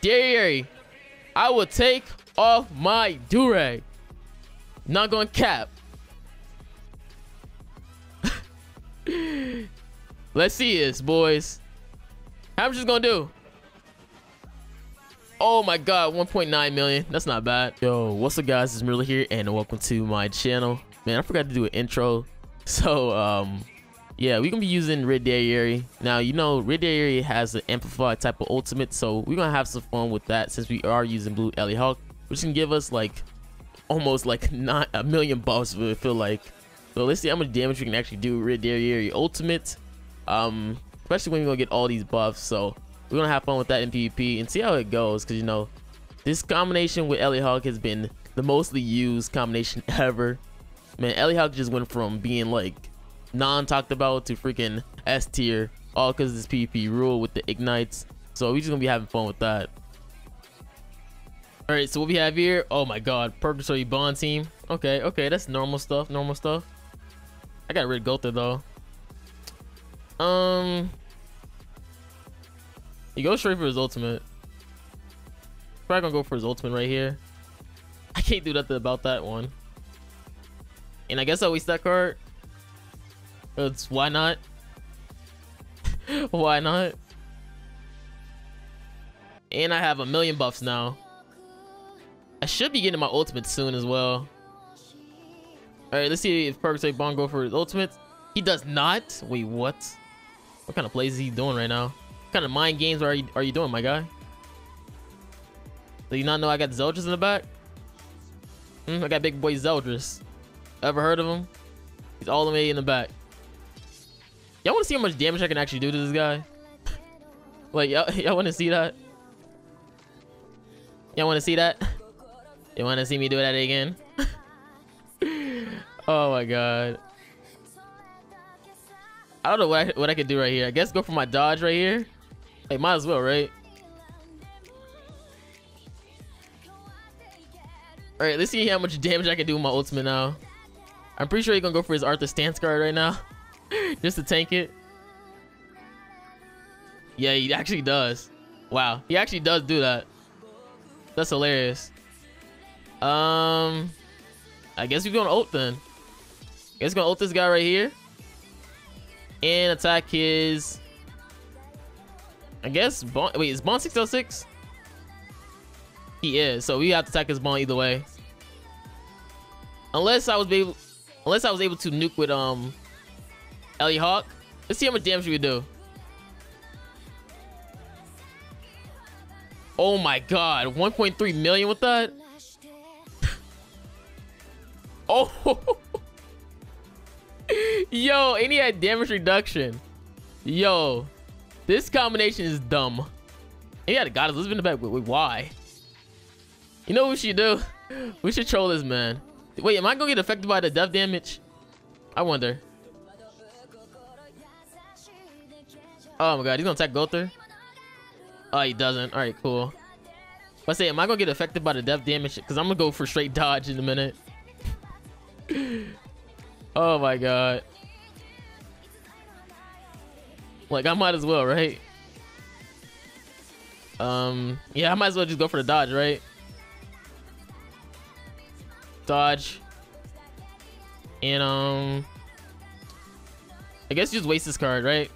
Derieri, I will take off my durag. Not going cap. Let's see this, boys. How much is gonna do? Oh my god, 1.9 million. That's not bad. Yo, what's up guys? It's Marilli here and welcome to my channel. Man, I forgot to do an intro. So, um, yeah, we're gonna be using Red Derieri Now, you know, Red Derieri has an amplified type of ultimate, so we're gonna have some fun with that since we are using Blue Ellie Hawk, which can give us like almost like not a million buffs, but I feel like. So let's see how much damage we can actually do Red Derieri Ultimate. Um, especially when we're gonna get all these buffs. So we're gonna have fun with that in PvP and see how it goes, because you know, this combination with Ellie Hawk has been the mostly used combination ever Man, Ellie Hawk just went from being like non-talked about to freaking S tier, all because this PvP rule with the ignites. So we just gonna be having fun with that. All right, so what we have here? Oh my God, Purgatory Ban team. Okay, okay, that's normal stuff. Normal stuff. I got rid of Gowther though. Um, he goes straight for his ultimate. Probably gonna go for his ultimate right here. I can't do nothing about that one. And I guess I waste that card. It's why not? why not? And I have a million buffs now. I should be getting my ultimate soon as well. Alright, let's see if Purgatory Ban go for his ultimate. He does not. Wait, what? What kind of plays is he doing right now? What kind of mind games are you, are you doing, my guy? Do you not know I got Zeldris in the back? Mm, I got big boy Zeldris. Ever heard of him? He's all the way in the back. Y'all want to see how much damage I can actually do to this guy? like, y'all want to see that? Y'all want to see that? You want to see me do that again? oh my god. I don't know what I, what I could do right here. I guess go for my dodge right here. Hey, might as well, right? Alright, let's see how much damage I can do with my ultimate now. I'm pretty sure he's gonna go for his Arthur stance card right now. Just to tank it. Yeah, he actually does. Wow, he actually does do that. That's hilarious. Um, I guess we're gonna ult then. I guess we're gonna ult this guy right here. And attack his... I guess, bon wait, is Ban 606? He is, so we have to attack his Ban either way. Unless I was able, Unless I was able to nuke with um Ellie Hawk. Let's see how much damage we do. Oh my god, 1.3 million with that? oh Yo, and he had damage reduction. Yo, this combination is dumb. And he had a goddess Elizabeth in the back. Wait, wait, why? You know what we should do? We should troll this man. Wait, am I gonna get affected by the death damage? I wonder. Oh my god, he's gonna attack Gowther? Oh, he doesn't. Alright, cool. But say, am I gonna get affected by the death damage? Because I'm gonna go for straight dodge in a minute. oh my god. Like, I might as well, right? Um, yeah, I might as well just go for the dodge, right? dodge. And, um... I guess just waste this card, right?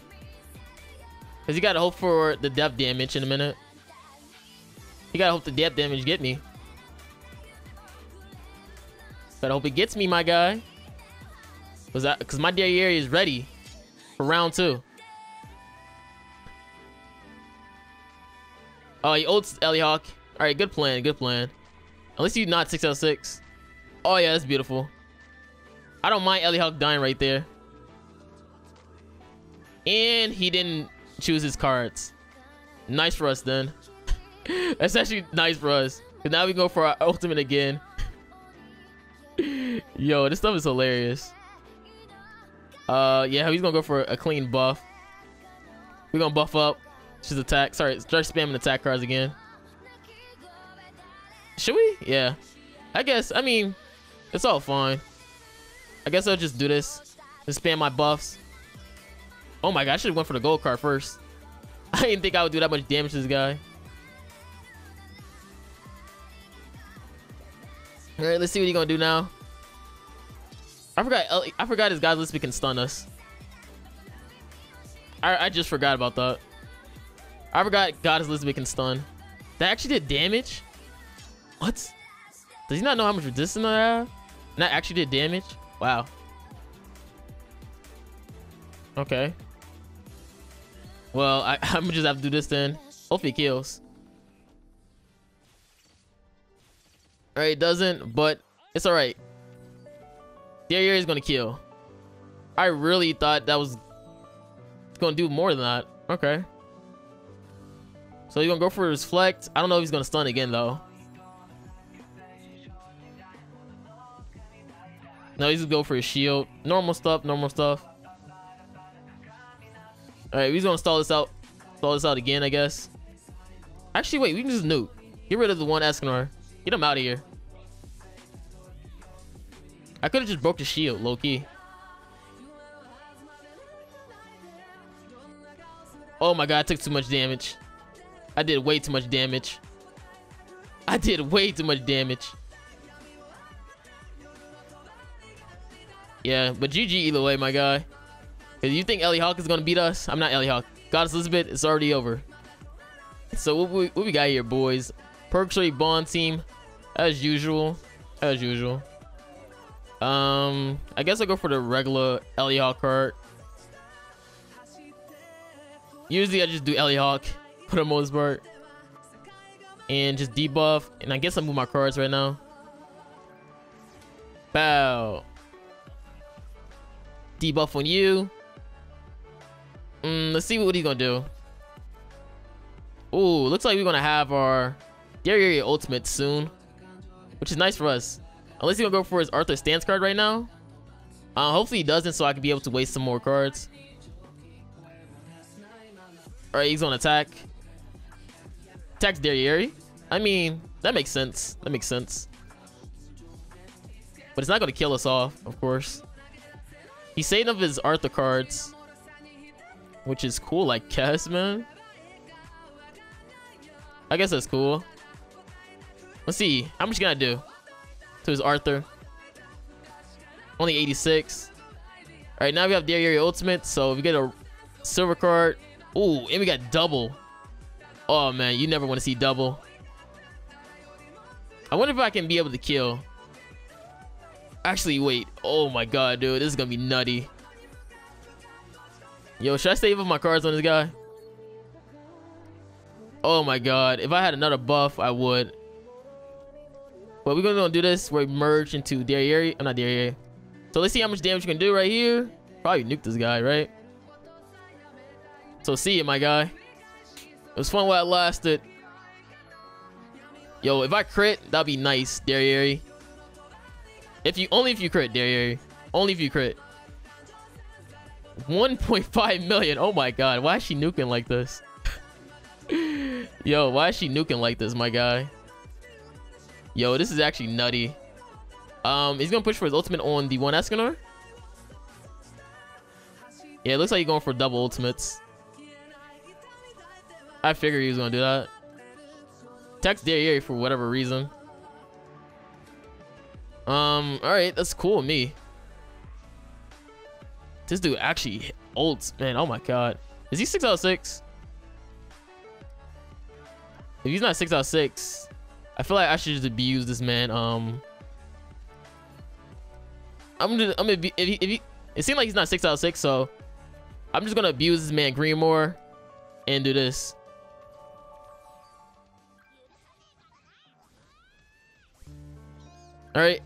Because you gotta hope for the death damage in a minute. You gotta hope the death damage get me. Gotta hope it gets me, my guy. That because my area is ready for round two. Oh, he ults Ellie Hawk. All right, good plan, good plan. Least you not 606. Oh, yeah, that's beautiful. I don't mind Ellie Hawk dying right there. And he didn't choose his cards. Nice for us, then. that's actually nice for us. Because now we go for our ultimate again. Yo, this stuff is hilarious. Uh, yeah, he's gonna go for a clean buff. We're gonna buff up. Just attack. Sorry, start spamming attack cards again. Should we? Yeah. I guess. I mean, it's all fine. I guess I'll just do this. And spam my buffs. Oh my god, I should have went for the gold card first. I didn't think I would do that much damage to this guy. Alright, let's see what he's gonna do now. I forgot I forgot his guys list can stun us. I, I just forgot about that. I forgot Goddess Elizabeth can stun. That actually did damage? What? Does he not know how much resistance I have? And that actually did damage? Wow. Okay. Well, I, I'm gonna just have to do this then. Hopefully it kills. Alright, it doesn't, but it's alright. Derieri is gonna kill. I really thought that was gonna do more than that. Okay. So he's gonna go for flex. I don't know if he's gonna stun again though. No, he's gonna go for his shield. Normal stuff, normal stuff. Alright, he's gonna stall this out. Stall this out again, I guess. Actually, wait, we can just nuke. Get rid of the one Escanor. Get him out of here. I could have just broke the shield, low-key. Oh my god, I took too much damage. I did way too much damage. I did way too much damage. Yeah, but GG either way, my guy. You think Ellie Hawk is gonna beat us, I'm not Ellie Hawk. Goddess Elizabeth, it's already over. So what we, what we got here, boys? Purgatory Ban team, as usual, as usual. Um, I guess I'll go for the regular Ellie Hawk card. Usually I just do Ellie Hawk for the most part. And just debuff. And I guess I move my cards right now. Bow. Debuff on you. Mm, let's see what he's gonna do. Ooh, looks like we're gonna have our Gary ultimate soon. Which is nice for us. Unless he's gonna go for his Arthur stance card right now. Uh, hopefully he doesn't so I can be able to waste some more cards. Alright, he's on attack. Attacks Derieri. I mean, that makes sense. That makes sense. But it's not going to kill us off, of course. He's saving up his Arthur cards. Which is cool, I guess, man. I guess that's cool. Let's see. How much I do to his Arthur? Only 86. Alright, now we have Derieri Ultimate. So if we get a silver card. Ooh, and we got double. Oh, man. You never want to see double. I wonder if I can be able to kill. Actually, wait. Oh, my God, dude. This is going to be nutty. Yo, should I save up my cards on this guy? Oh, my God. If I had another buff, I would. But we're to do this. We're merge into Derieri. I'm not Derieri. So let's see how much damage you can do right here. Probably nuke this guy, right? So see you, my guy. It was fun while it lasted. Yo, if I crit, that'd be nice, Derieri. If you only if you crit, Derieri. Only if you crit. 1.5 million. Oh my god. Why is she nuking like this? Yo, why is she nuking like this, my guy? Yo, this is actually nutty. Um, he's gonna push for his ultimate on the one Escanor. Yeah, it looks like he's going for double ultimates. I figured he was gonna do that. Text Derieri for whatever reason. Um, alright, that's cool with me. This dude actually ults, man. Oh my god. Is he 6 out of 6? If he's not 6 out of 6, I feel like I should just abuse this man. Um I'm gonna I'm gonna be if he, if he it seems like he's not 6 out of 6, so I'm just gonna abuse this man Greenmore and do this. All right.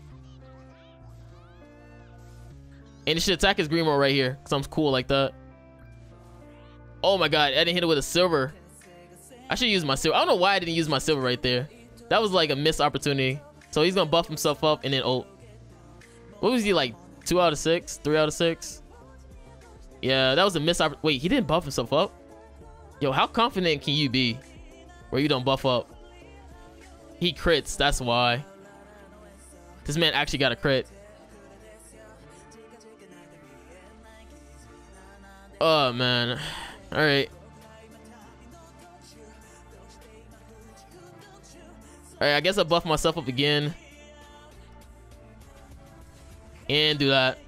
And it should attack his green Grimoire right here. Because I'm cool like that. Oh my god, I didn't hit it with a silver. I should use my silver. I don't know why I didn't use my silver right there. That was like a missed opportunity. So he's gonna buff himself up and then ult. What was he like? Two out of six? Three out of six? Yeah, that was a missed opportunity. Wait, he didn't buff himself up? Yo, how confident can you be where you don't buff up? He crits, that's why. This man actually got a crit. Oh, man. All right. All right, I guess I buff myself up again. And do that.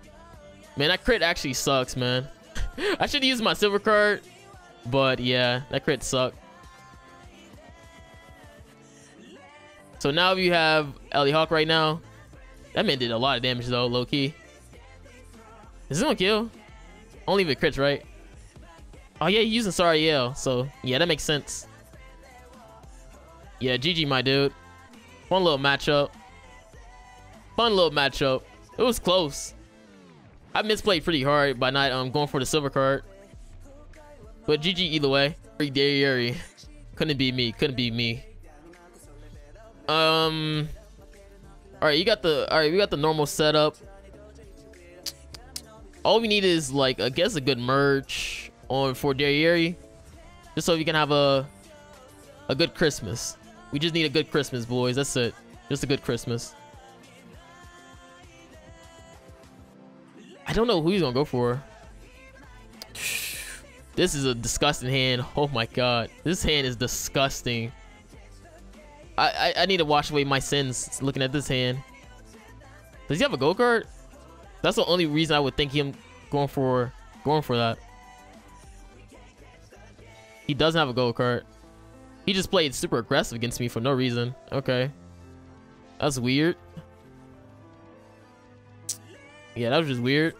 Man, that crit actually sucks, man. I should use my silver card. But yeah, that crit sucked. So now you have Ellie Hawk right now. That man did a lot of damage though, low key. Is this gonna kill? Only if it crits, right? Oh yeah, he's using Sorry Sariel, so yeah, that makes sense. Yeah, GG, my dude. Fun little matchup. Fun little matchup. It was close. I misplayed pretty hard by not um going for the silver card. But GG either way. Derieri. Couldn't be me. Couldn't be me. Um Alright, you got the alright, we got the normal setup. All we need is like I guess a good merge on for Derieri. Just so we can have a a good Christmas. We just need a good Christmas, boys. That's it. Just a good Christmas. I don't know who he's gonna go for. This is a disgusting hand. Oh my god. This hand is disgusting. I, I, I need to wash away my sins looking at this hand. Does he have a go card? That's the only reason I would think him going for going for that. He doesn't have a go card. He just played super aggressive against me for no reason. Okay. That's weird. Yeah, that was just weird.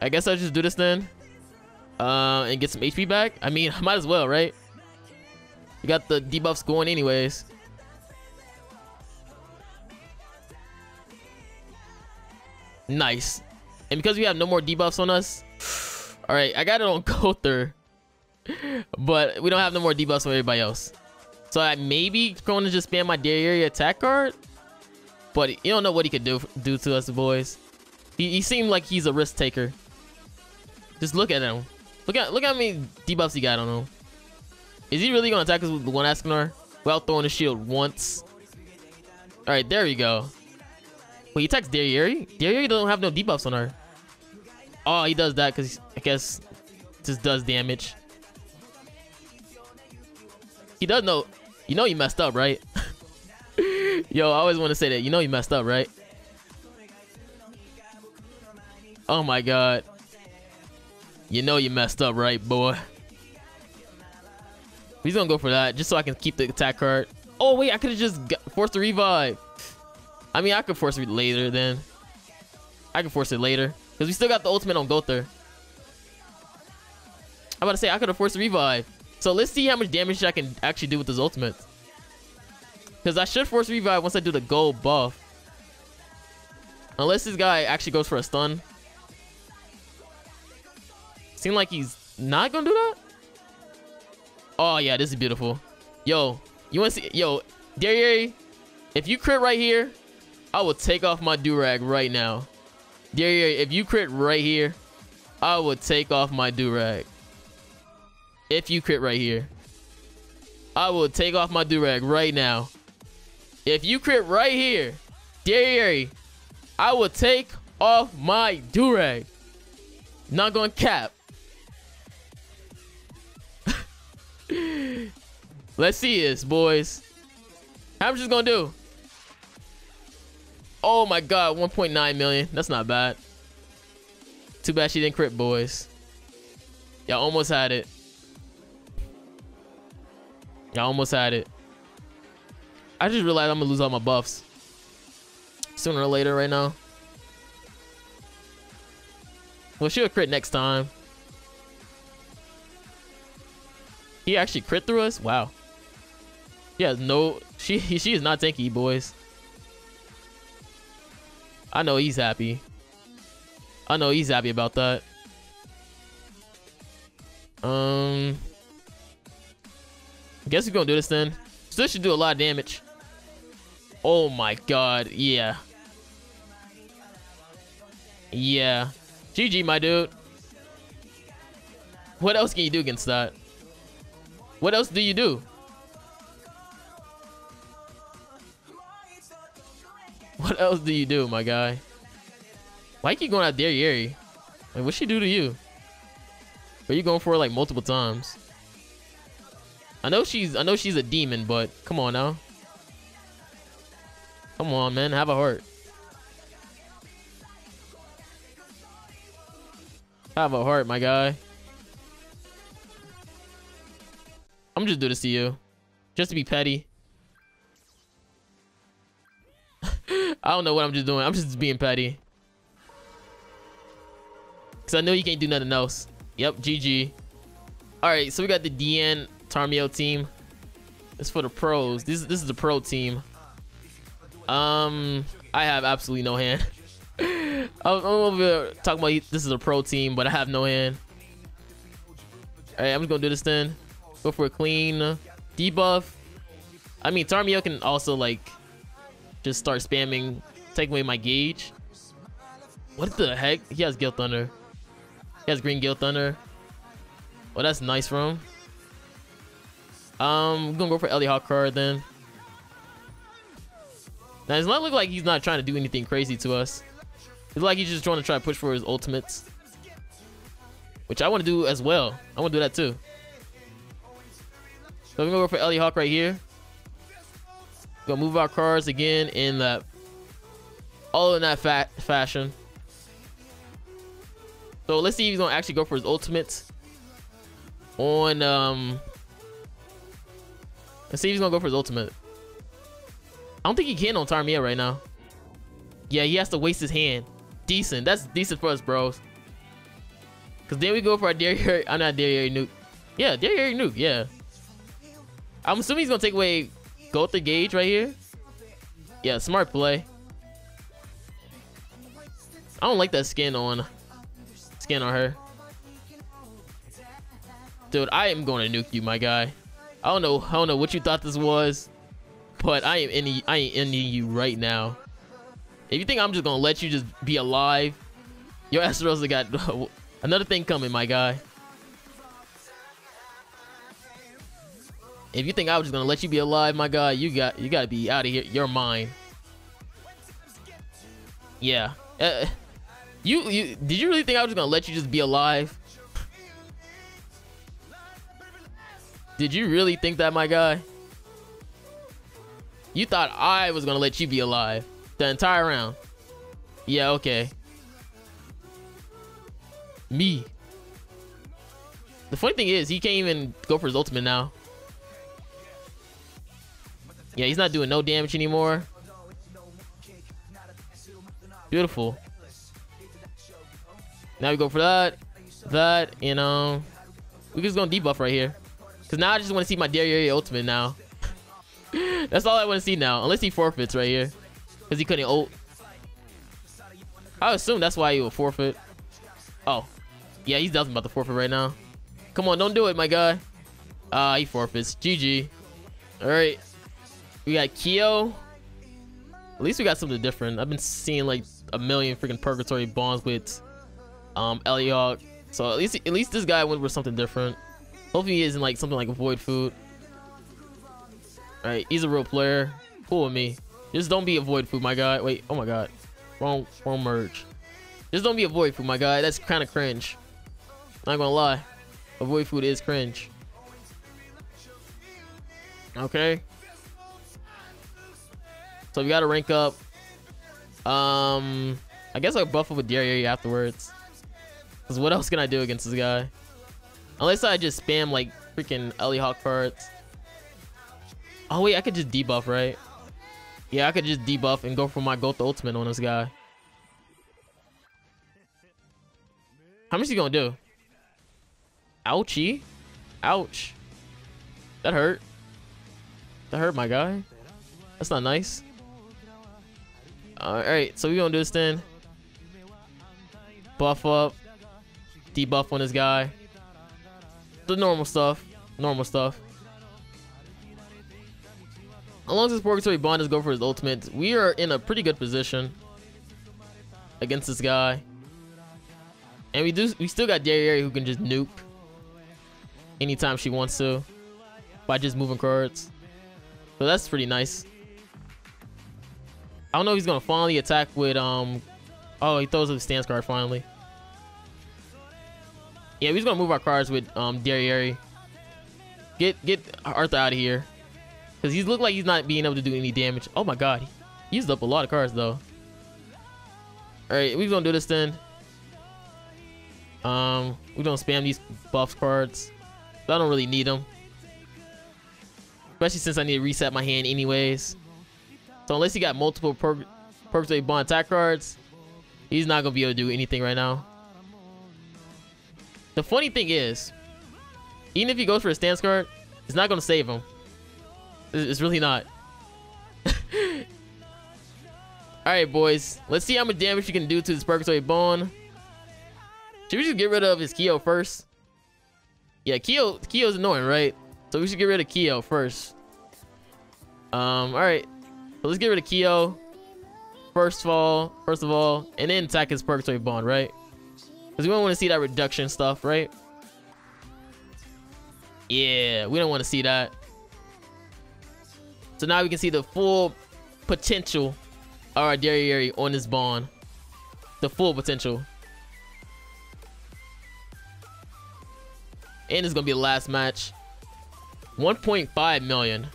I guess I'll just do this then. Uh, and get some HP back. I mean, I might as well, right? We got the debuffs going anyways. Nice. And because we have no more debuffs on us, all right, I got it on Gowther, but we don't have no more debuffs on everybody else. So I maybe going to just spam my Derieri attack card, but you don't know what he could do do to us, boys. He, he seemed like he's a risk taker. Just look at him. Look at look how many debuffs he got on him. Is he really gonna attack us with one Escanor without throwing the shield once? All right, there you go. Wait, he attacks Derieri? Derieri don't have no debuffs on her. Oh, he does that because I guess just does damage. He does know. You know you messed up, right? Yo, I always want to say that. You know you messed up, right? Oh my god. You know you messed up, right, boy? He's gonna go for that just so I can keep the attack card. Oh wait, I could have just forced the revive. I mean, I could force it later then. I can force it later because we still got the ultimate on Gowther. I'm about to say I could have forced revive. So let's see how much damage I can actually do with this ultimate. Because I should force revive once I do the gold buff. Unless this guy actually goes for a stun. Seem like he's not gonna do that? Oh yeah, this is beautiful. Yo, you wanna see yo, Derieri, if you crit right here, I will take off my durag right now. Derieri, if you crit right here, I will take off my durag. If you crit right here. I will take off my durag right now. If you crit right here, Derieri, I will take off my durag. Not going to cap. Let's see this, boys. How much is gonna do? Oh my god, 1.9 million. That's not bad. Too bad she didn't crit, boys. Y'all almost had it. Y'all almost had it. I just realized I'm gonna lose all my buffs. Sooner or later right now. Well, she'll crit next time. He actually crit through us? Wow. Has no... She, she is not tanky, boys. I know he's happy. I know he's happy about that. Um... I guess we're gonna do this then. This should do a lot of damage. Oh my god, yeah. Yeah. GG, my dude. What else can you do against that? What else do you do? What else do you do, my guy? Why you keep going out there, Yeri? Like, what she do to you? Are you going for it like multiple times? I know she's I know she's a demon, but come on now. Come on, man. Have a heart. Have a heart, my guy. I'm just doing this to you. Just to be petty. I don't know what I'm just doing. I'm just being petty. Because I know you can't do nothing else. Yep, GG. Alright, so we got the DN Tarmiel team. It's for the pros. This, this is the pro team. Um, I have absolutely no hand. I'm, over talking about this is a pro team, but I have no hand. Alright, I'm just gonna do this then. Go for a clean debuff. I mean, Tarmiel can also like just start spamming, take away my gauge. What the heck? He has Gale Thunder. He has Green Gale Thunder. Well, that's nice for him. Um, I'm gonna go for Ellie Hawk card then. Now, it's not look like he's not trying to do anything crazy to us. It's like he's just trying to try to push for his ultimates. Which I want to do as well. I want to do that too. So we're gonna go for Ellie Hawk right here. Gonna move our cars again in that all in that fashion. So let's see if he's gonna actually go for his ultimates on um let's see if he's gonna go for his ultimate. I don't think he can on Tarmiel right now. Yeah, he has to waste his hand. Decent. That's decent for us, bros. Cause then we go for our Derieri. I'm not Derieri nuke. Yeah, Derieri nuke. Yeah. I'm assuming he's gonna take away Gowther Gauge right here. Yeah, smart play. I don't like that skin on skin on her. Dude, I am going to nuke you, my guy. I don't know. I don't know what you thought this was, but I am ending. I am ending you right now. If you think I'm just gonna let you just be alive, your Estarossa got another thing coming, my guy. If you think I was just gonna let you be alive, my guy, you got you gotta be out of here. You're mine. Yeah. Uh, you you did you really think I was just gonna let you just be alive? Did you really think that, my guy? You thought I was gonna let you be alive the entire round? Yeah, okay. Me. The funny thing is, he can't even go for his ultimate now. Yeah, he's not doing no damage anymore. Beautiful. Now we go for that, that, you know. We're just gonna debuff right here. Cause now I just want to see my Derieri ultimate now. That's all I want to see now. Unless he forfeits right here. Cause he couldn't ult. I assume that's why he will forfeit. Oh. Yeah, he's definitely about to forfeit right now. Come on, don't do it, my guy. Ah, uh, he forfeits. GG. Alright. We got Kyo. At least we got something different. I've been seeing like a million freaking purgatory bonds with um Eliog. So at least at least this guy went with something different. Hopefully he isn't like something like void food. Alright, he's a real player. Cool with me. Just don't be a void food, my guy. Wait, oh my god. Wrong wrong merge. Just don't be a void food, my guy. That's kind of cringe. Not gonna lie. Void food is cringe. Okay. So we gotta rank up. Um, I guess I'll buff up with Derieri afterwards. Cause what else can I do against this guy? Unless I just spam like freaking Ellie Hawk cards. Oh wait, I could just debuff, right? Yeah, I could just debuff and go for my Gowther ultimate on this guy. How much is he gonna do? Ouchie. Ouch. That hurt. That hurt my guy. That's not nice. Alright, so we're gonna do this then. Buff up. Debuff on this guy. The normal stuff. Normal stuff. As long as this Purgatory Ban does go for his ultimate, we are in a pretty good position against this guy. And we do we still got Derieri who can just nuke anytime she wants to by just moving cards. So that's pretty nice. I don't know if he's gonna finally attack with um. Oh, he throws the stance card finally. Yeah, he's gonna move our cards with um Derieri. Get get Arthur out of here, cause he's look like he's not being able to do any damage. Oh my god, He used up a lot of cards though. Alright, we're gonna do this then. Um, we're gonna spam these buff cards. I don't really need them. Especially since I need to reset my hand anyways. So unless he got multiple per Purposefully Bond attack cards, he's not gonna be able to do anything right now. The funny thing is, even if he goes for a stance card, it's not gonna save him. It's really not. Alright, boys. Let's see how much damage you can do to this Purgatory Ban. Should we just get rid of his Kyo first? Yeah, Kyo Kyo's annoying, right? So we should get rid of Kyo first. Um, alright. So let's get rid of Kyo. First of all, first of all, and then attack his Purgatory Ban, right? Because we don't want to see that reduction stuff, right? Yeah, we don't want to see that. So now we can see the full potential of our Derieri on this Bond. The full potential. And it's gonna be the last match. 1.5 million.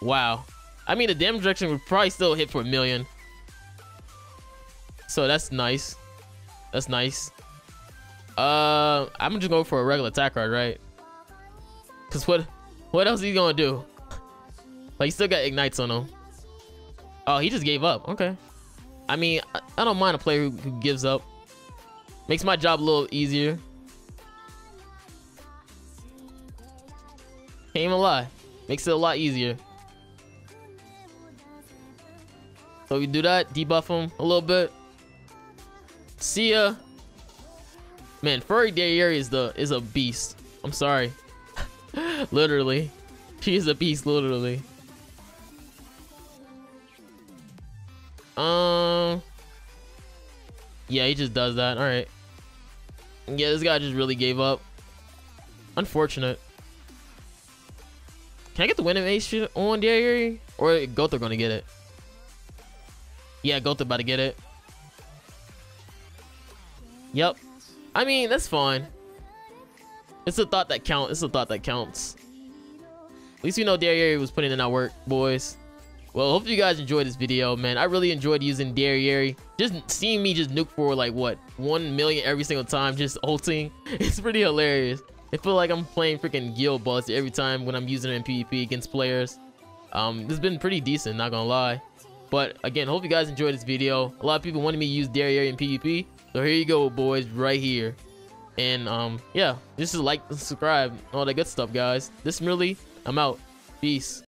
Wow. I mean, the damage reduction would probably still hit for a million. So that's nice. That's nice. Uh, I'm just going for a regular attack card, right? Cause what, what else is he gonna do? Like, he still got ignites on him. Oh, he just gave up. Okay. I mean, I, I don't mind a player who, who gives up. Makes my job a little easier. Can't even lie. Makes it a lot easier. So we do that, debuff him a little bit. See ya. Man, Furry Derieri is the is a beast. I'm sorry. literally. She is a beast, literally. Um Yeah, he just does that. Alright. Yeah, this guy just really gave up. Unfortunate. Can I get the winning ace on Derieri? Or Gowther gonna get it? Yeah, Gowther about to get it. Yep. I mean, that's fine. It's a thought that counts. It's a thought that counts. At least we know Derieri was putting in that work, boys. Well, hope you guys enjoyed this video, man. I really enjoyed using Derieri. Just seeing me just nuke for like, what, 1 million every single time, just ulting. It's pretty hilarious. I feel like I'm playing freaking guild boss every time when I'm using it in PvP against players. Um, it's been pretty decent, not gonna lie. But again, hope you guys enjoyed this video. A lot of people wanted me to use Derieri in PvP. So here you go, boys, right here. And um, yeah, just like, subscribe, all that good stuff, guys. This really, I'm out. Peace.